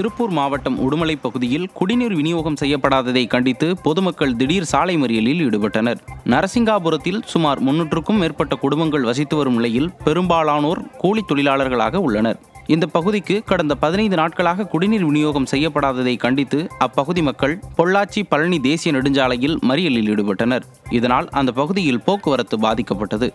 திருப்பூர் மாவட்டம் உடுமலை பகுதியில் குடிநீர் விநியோகம் செய்யப்படாததை கண்டித்து பொதுமக்கள் திடீர் சாலை மறியலில் ஈடுபட்டனர். நரசிங்காபுரத்தில் சுமார் முன்னூற்றுக்கும் மேற்பட்ட குடும்பங்கள் வசித்து வரும் நிலையில் பெரும்பாலானோர் கூலி தொழிலாளர்களாக உள்ளனர். இந்த பகுதிக்கு கடந்த பதினைந்து நாட்களாக குடிநீர் விநியோகம் செய்யப்படாததை கண்டித்து அப்பகுதி மக்கள் பொள்ளாச்சி பழனி தேசிய நெடுஞ்சாலையில் மறியலில் ஈடுபட்டனர். இதனால் அந்த பகுதியில் போக்குவரத்து பாதிக்கப்பட்டது.